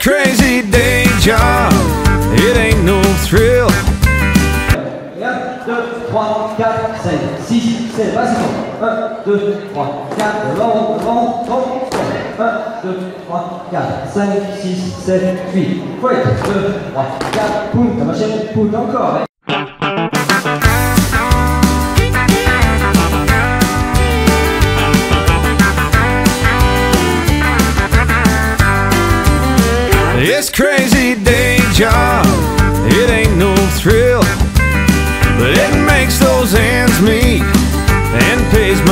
Crazy day job, it ain't no thrill. 1, 2, 3, 4, 5, 6, 7, vas-y, 1, 2, 3, 4, devant, devant, devant, 1, 2, 3, 4, 5, 6, 7, 8, fouette, 2, 3, 4, poule, machine, poule, encore, This crazy day job, it ain't no thrill, but it makes those ends meet and pays my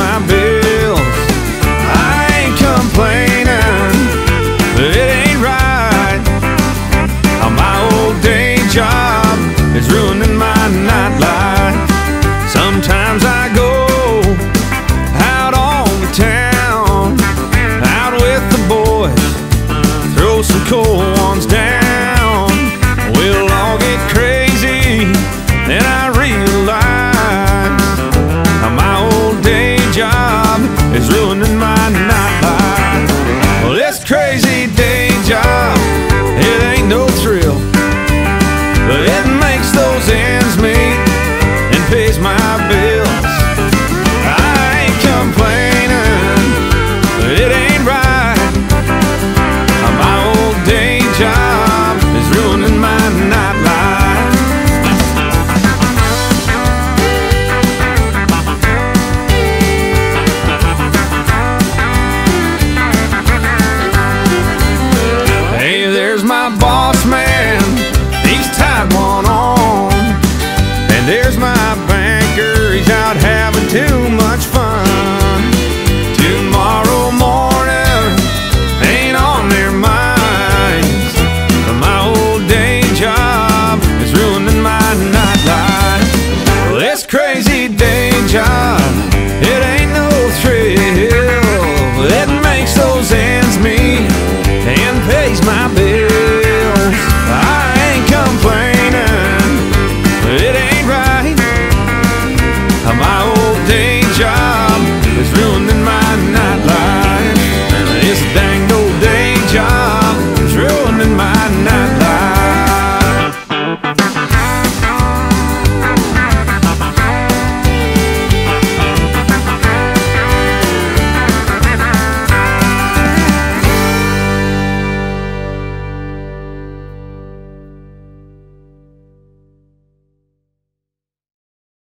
cold ones down. My boss man, he's tied one on. And there's my banker, he's out having too much fun. Tomorrow morning ain't on their minds. My old day job is ruining my nightlife. Well, this crazy day job